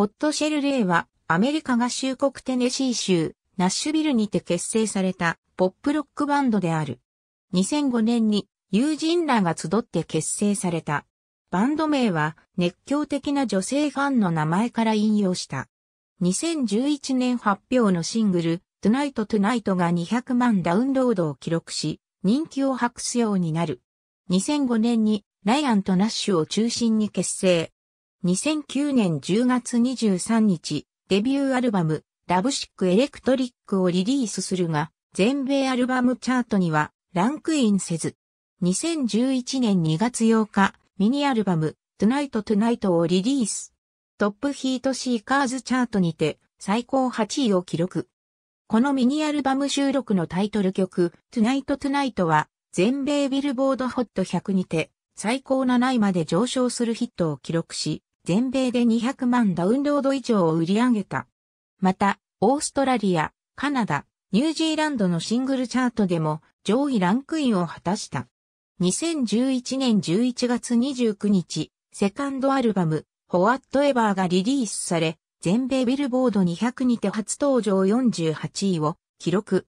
ホットシェルレイはアメリカ合衆国テネシー州ナッシュビルにて結成されたポップロックバンドである。2005年に友人らが集って結成された。バンド名は熱狂的な女性ファンの名前から引用した。2011年発表のシングル、Tonight Tonight が200万ダウンロードを記録し、人気を博すようになる。2005年にライアンとナッシュを中心に結成。2009年10月23日、デビューアルバム、ラブシックエレクトリックをリリースするが、全米アルバムチャートにはランクインせず。2011年2月8日、ミニアルバム、Tonight Tonight をリリース。トップヒートシーカーズチャートにて最高8位を記録。このミニアルバム収録のタイトル曲、Tonight Tonight は全米ビルボードホット100にて最高7位まで上昇するヒットを記録し、全米で200万ダウンロード以上を売り上げた。また、オーストラリア、カナダ、ニュージーランドのシングルチャートでも上位ランクインを果たした。2011年11月29日、セカンドアルバム、ホワットエバーがリリースされ、全米ビルボード200にて初登場48位を記録。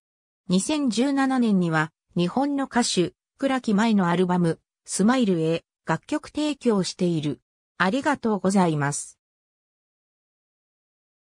2017年には、日本の歌手、倉木舞のアルバム、スマイルへ楽曲提供している。ありがとうございます。